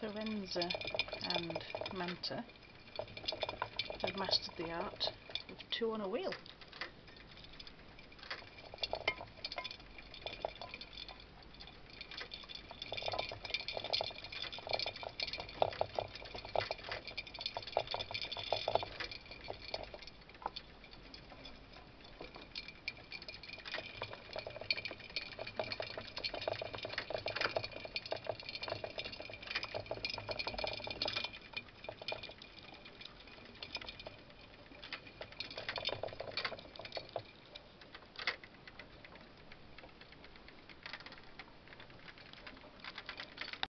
Firenze and Manta have mastered the art of two on a wheel.